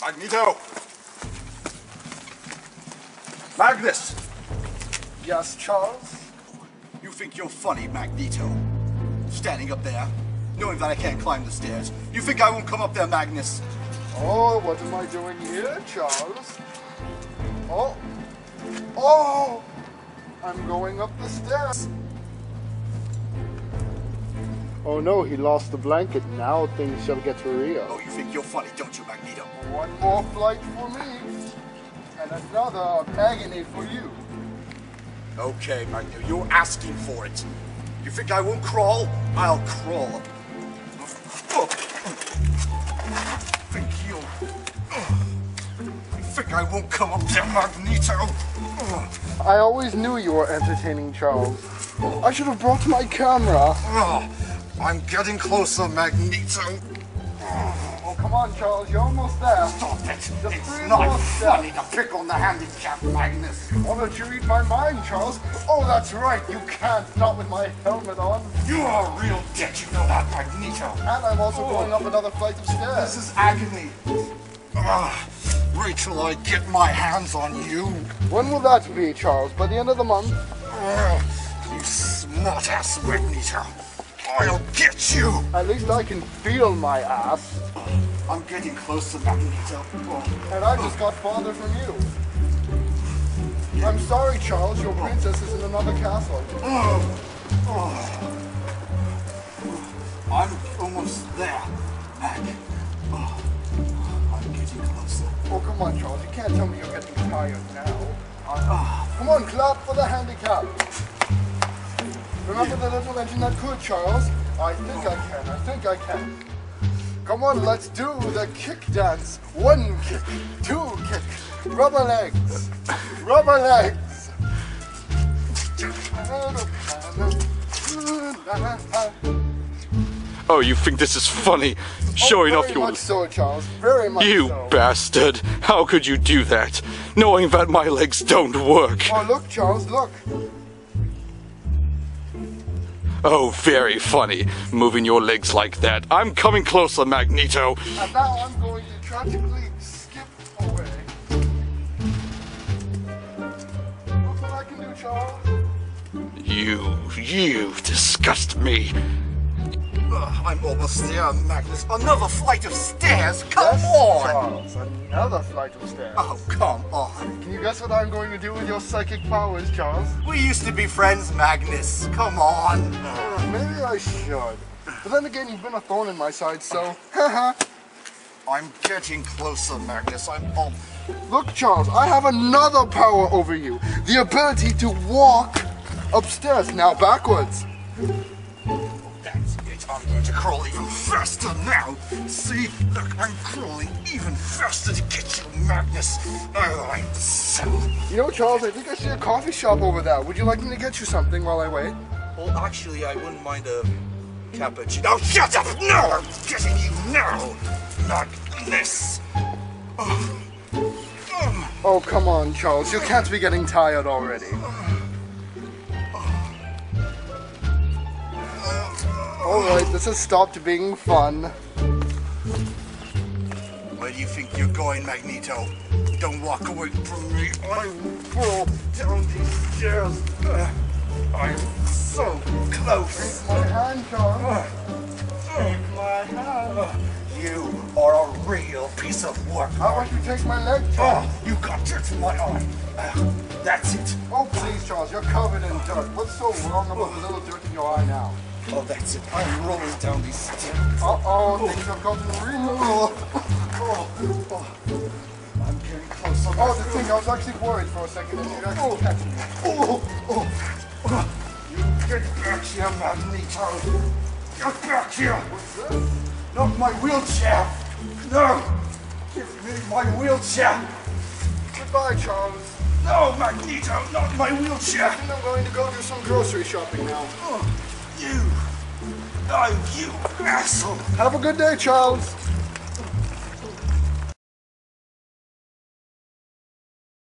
Magneto! Magnus! Yes, Charles? You think you're funny, Magneto? Standing up there, knowing that I can't climb the stairs. You think I won't come up there, Magnus? Oh, what am I doing here, Charles? Oh. Oh! I'm going up the stairs. Oh no, he lost the blanket. Now things shall get real. Oh, you think you're funny, don't you, Magneto? One more flight for me, and another of agony for you. Okay, Magneto, you're asking for it. You think I won't crawl? I'll crawl. Think you? You think I won't come up there, Magneto? I always knew you were entertaining, Charles. I should have brought my camera. Oh. Oh, I'm getting closer, Magneto. Oh, come on, Charles, you're almost there. Stop it! Just it's not funny to pick on the handicap, Magnus. Why don't you read my mind, Charles? Oh, that's right, you can't, not with my helmet on. You are a real dick, you know that, Magneto. And I'm also going up another flight of stairs. This is agony. Ah, wait till I get my hands on you. When will that be, Charles? By the end of the month? Ah, you smart ass Magneto. I'll get you. At least I can feel my ass. I'm getting closer, Magneto. Oh. And I just got farther from you. I'm sorry, Charles, your princess is in another castle. Oh. Oh. I'm almost there. Oh. I'm getting closer. Oh, come on, Charles, you can't tell me you're getting tired now. Uh, come on, clap for the handicap. Remember the little engine that could, Charles? I think I can, I think I can. Come on, let's do the kick dance. One kick, two kick, rubber legs, rubber legs. Oh, you think this is funny? Showing oh, off your. much so, Charles. Very much You so. bastard! How could you do that? Knowing that my legs don't work. Oh, look, Charles, look. Oh, very funny. Moving your legs like that. I'm coming closer, Magneto. And now I'm going to tragically skip away. Look what I can do, Charles. You, you disgust me. Ugh, I'm almost there, Magnus. Another flight of stairs? Come yes, on! Charles, another flight of stairs. Oh, come on. Can you guess what I'm going to do with your psychic powers, Charles? We used to be friends, Magnus. Come on. Uh, maybe I should. But then again, you've been a thorn in my side, so haha. I'm getting closer, Magnus. I'm oh, Look, Charles, I have another power over you. The ability to walk upstairs, now backwards. I'm going to crawl even faster now. See? Look, I'm crawling even faster to get you, Magnus. Oh, I'm so... You know, Charles, I think I see a coffee shop over there. Would you like me to get you something while I wait? Well, actually, I wouldn't mind a cappuccino. Oh, shut up! No, I'm getting you now. Magnus. Oh. Oh. Oh, come on, Charles. You can't be getting tired already. Um. Alright, this has stopped being fun. Where do you think you're going, Magneto? Don't walk away from me. I will fall down these stairs. Uh, I'm so close. Take my hand, Charles. Take my hand. You are a real piece of work. How about you take my leg, Charles? Oh, you got dirt in my eye. Uh, that's it. Oh, please, Charles, you're covered in dirt. What's so wrong about the little dirt in your eye now? Oh, that's it. I'm rolling down these stairs. Uh-oh, oh. things have gotten real. Oh, oh. I'm getting closer. Oh, the thing, I was actually worried for a second that you'd actually oh. catch me. Oh, oh, oh. You get back here, Magneto. Get back here. What's this? Not my wheelchair. No. Give me my wheelchair. Goodbye, Charles. No, Magneto, not my wheelchair. I think I'm going to go do some grocery shopping now. Oh, you. Oh, you asshole. Have a good day, Charles.